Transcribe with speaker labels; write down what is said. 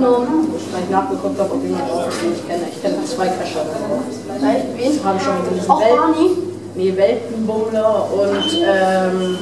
Speaker 1: genommen.
Speaker 2: Weil ich nachgeguckt habe, ob jemand drauf ist, den ich kenne. Ich kenne zwei Cacher.
Speaker 1: Vielleicht Wen?
Speaker 2: Habe ich schon gelesen.
Speaker 1: Auch
Speaker 2: Wel
Speaker 1: Barney?
Speaker 2: nee, Weltenbowler und ähm,